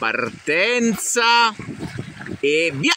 Partenza e via!